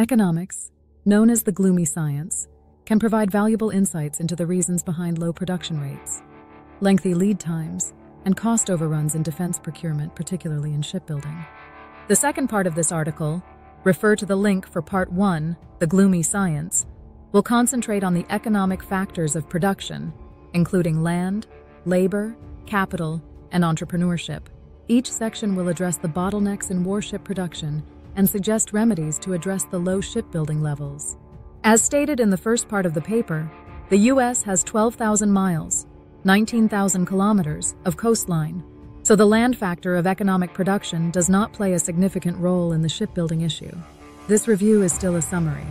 Economics, known as the gloomy science, can provide valuable insights into the reasons behind low production rates, lengthy lead times, and cost overruns in defense procurement, particularly in shipbuilding. The second part of this article, refer to the link for Part 1, The Gloomy Science, will concentrate on the economic factors of production, including land, labor, capital, and entrepreneurship. Each section will address the bottlenecks in warship production and suggest remedies to address the low shipbuilding levels. As stated in the first part of the paper, the U.S. has 12,000 miles, 19,000 kilometers, of coastline, so the land factor of economic production does not play a significant role in the shipbuilding issue. This review is still a summary,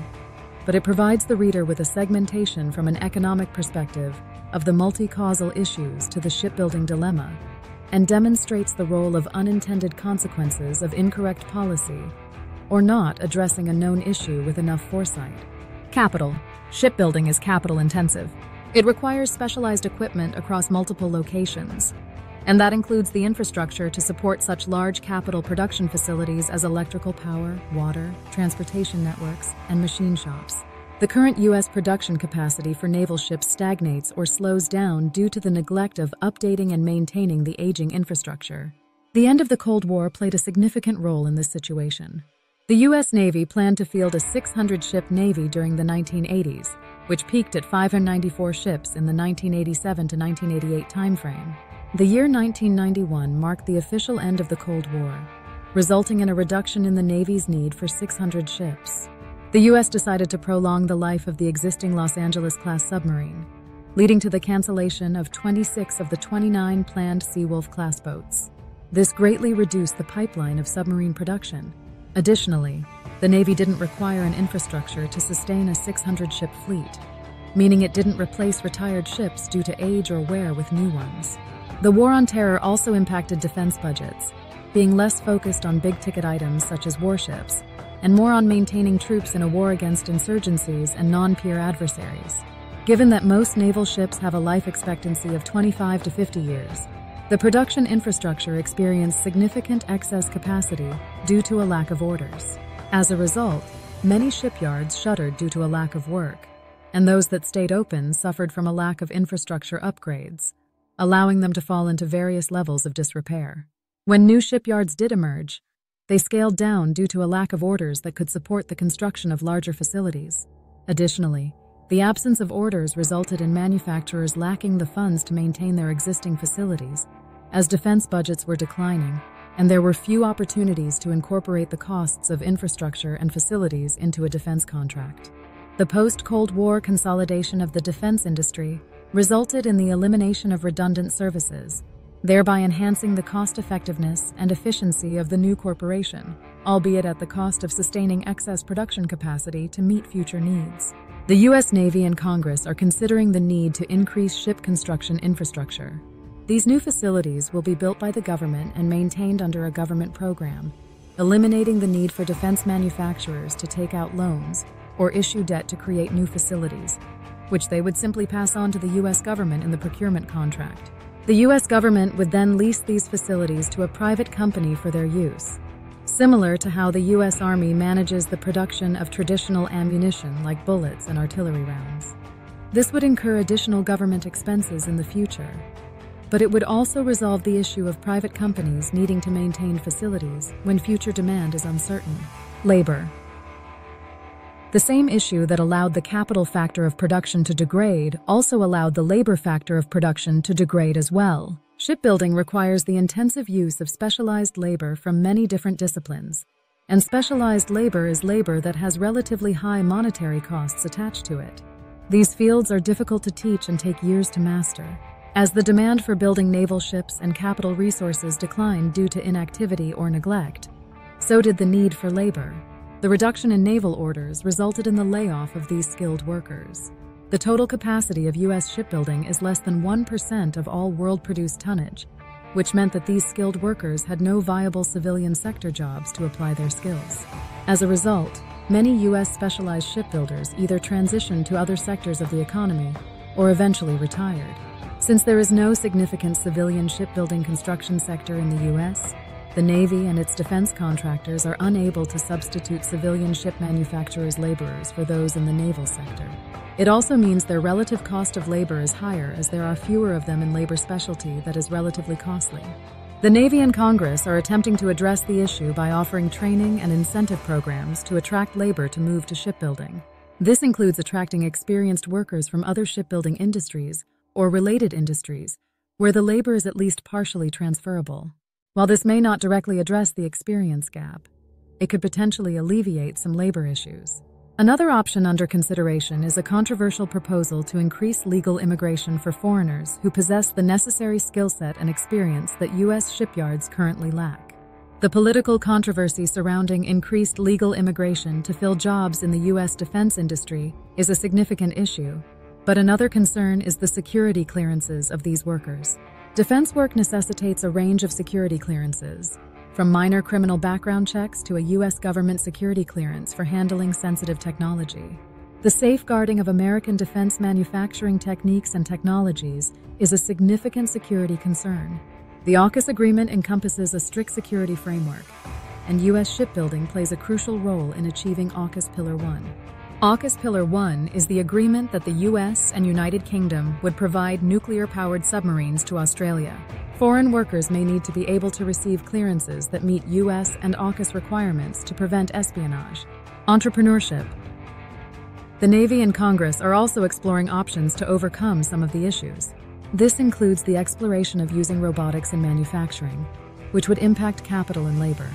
but it provides the reader with a segmentation from an economic perspective of the multi-causal issues to the shipbuilding dilemma and demonstrates the role of unintended consequences of incorrect policy or not addressing a known issue with enough foresight. Capital. Shipbuilding is capital intensive. It requires specialized equipment across multiple locations, and that includes the infrastructure to support such large capital production facilities as electrical power, water, transportation networks, and machine shops. The current U.S. production capacity for naval ships stagnates or slows down due to the neglect of updating and maintaining the aging infrastructure. The end of the Cold War played a significant role in this situation. The U.S. Navy planned to field a 600 ship Navy during the 1980s, which peaked at 594 ships in the 1987 to 1988 timeframe. The year 1991 marked the official end of the Cold War, resulting in a reduction in the Navy's need for 600 ships. The U.S. decided to prolong the life of the existing Los Angeles-class submarine, leading to the cancellation of 26 of the 29 planned Seawolf-class boats. This greatly reduced the pipeline of submarine production. Additionally, the Navy didn't require an infrastructure to sustain a 600-ship fleet, meaning it didn't replace retired ships due to age or wear with new ones. The War on Terror also impacted defense budgets, being less focused on big-ticket items such as warships and more on maintaining troops in a war against insurgencies and non-peer adversaries. Given that most naval ships have a life expectancy of 25 to 50 years, the production infrastructure experienced significant excess capacity due to a lack of orders. As a result, many shipyards shuttered due to a lack of work, and those that stayed open suffered from a lack of infrastructure upgrades, allowing them to fall into various levels of disrepair. When new shipyards did emerge, they scaled down due to a lack of orders that could support the construction of larger facilities. Additionally, the absence of orders resulted in manufacturers lacking the funds to maintain their existing facilities, as defense budgets were declining, and there were few opportunities to incorporate the costs of infrastructure and facilities into a defense contract. The post-Cold War consolidation of the defense industry resulted in the elimination of redundant services, thereby enhancing the cost-effectiveness and efficiency of the new corporation, albeit at the cost of sustaining excess production capacity to meet future needs. The U.S. Navy and Congress are considering the need to increase ship construction infrastructure. These new facilities will be built by the government and maintained under a government program, eliminating the need for defense manufacturers to take out loans or issue debt to create new facilities, which they would simply pass on to the U.S. government in the procurement contract. The U.S. government would then lease these facilities to a private company for their use, similar to how the U.S. Army manages the production of traditional ammunition like bullets and artillery rounds. This would incur additional government expenses in the future, but it would also resolve the issue of private companies needing to maintain facilities when future demand is uncertain. Labor. The same issue that allowed the capital factor of production to degrade also allowed the labor factor of production to degrade as well. Shipbuilding requires the intensive use of specialized labor from many different disciplines, and specialized labor is labor that has relatively high monetary costs attached to it. These fields are difficult to teach and take years to master. As the demand for building naval ships and capital resources declined due to inactivity or neglect, so did the need for labor. The reduction in naval orders resulted in the layoff of these skilled workers. The total capacity of U.S. shipbuilding is less than 1% of all world-produced tonnage, which meant that these skilled workers had no viable civilian sector jobs to apply their skills. As a result, many U.S. specialized shipbuilders either transitioned to other sectors of the economy or eventually retired. Since there is no significant civilian shipbuilding construction sector in the U.S., the Navy and its defense contractors are unable to substitute civilian ship manufacturers' laborers for those in the naval sector. It also means their relative cost of labor is higher as there are fewer of them in labor specialty that is relatively costly. The Navy and Congress are attempting to address the issue by offering training and incentive programs to attract labor to move to shipbuilding. This includes attracting experienced workers from other shipbuilding industries or related industries where the labor is at least partially transferable. While this may not directly address the experience gap, it could potentially alleviate some labor issues. Another option under consideration is a controversial proposal to increase legal immigration for foreigners who possess the necessary skill set and experience that U.S. shipyards currently lack. The political controversy surrounding increased legal immigration to fill jobs in the U.S. defense industry is a significant issue, but another concern is the security clearances of these workers. Defense work necessitates a range of security clearances, from minor criminal background checks to a U.S. government security clearance for handling sensitive technology. The safeguarding of American defense manufacturing techniques and technologies is a significant security concern. The AUKUS agreement encompasses a strict security framework, and U.S. shipbuilding plays a crucial role in achieving AUKUS Pillar 1. AUKUS Pillar 1 is the agreement that the U.S. and United Kingdom would provide nuclear-powered submarines to Australia, Foreign workers may need to be able to receive clearances that meet U.S. and AUKUS requirements to prevent espionage. Entrepreneurship. The Navy and Congress are also exploring options to overcome some of the issues. This includes the exploration of using robotics in manufacturing, which would impact capital and labor.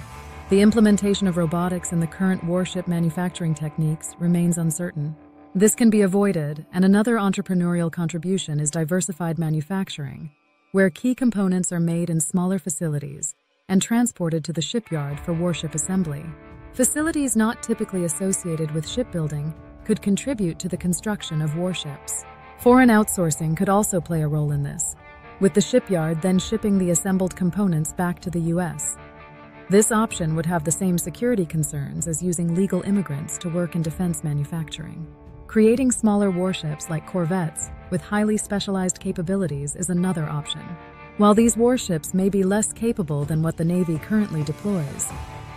The implementation of robotics in the current warship manufacturing techniques remains uncertain. This can be avoided, and another entrepreneurial contribution is diversified manufacturing, where key components are made in smaller facilities and transported to the shipyard for warship assembly. Facilities not typically associated with shipbuilding could contribute to the construction of warships. Foreign outsourcing could also play a role in this, with the shipyard then shipping the assembled components back to the U.S. This option would have the same security concerns as using legal immigrants to work in defense manufacturing. Creating smaller warships like corvettes with highly specialized capabilities is another option. While these warships may be less capable than what the Navy currently deploys,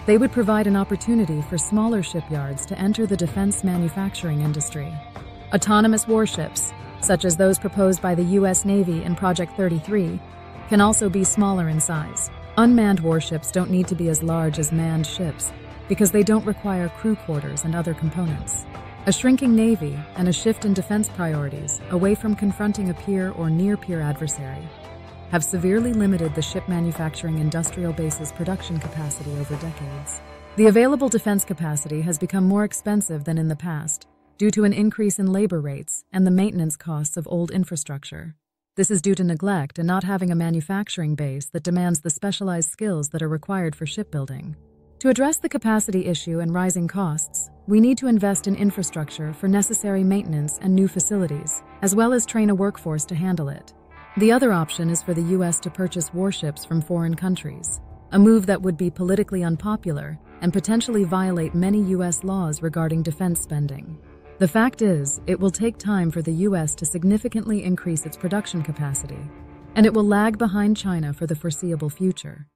they would provide an opportunity for smaller shipyards to enter the defense manufacturing industry. Autonomous warships, such as those proposed by the U.S. Navy in Project 33, can also be smaller in size. Unmanned warships don't need to be as large as manned ships because they don't require crew quarters and other components. A shrinking Navy and a shift in defense priorities away from confronting a peer or near peer adversary have severely limited the ship manufacturing industrial base's production capacity over decades. The available defense capacity has become more expensive than in the past due to an increase in labor rates and the maintenance costs of old infrastructure. This is due to neglect and not having a manufacturing base that demands the specialized skills that are required for shipbuilding. To address the capacity issue and rising costs, we need to invest in infrastructure for necessary maintenance and new facilities, as well as train a workforce to handle it. The other option is for the U.S. to purchase warships from foreign countries, a move that would be politically unpopular and potentially violate many U.S. laws regarding defense spending. The fact is, it will take time for the U.S. to significantly increase its production capacity, and it will lag behind China for the foreseeable future.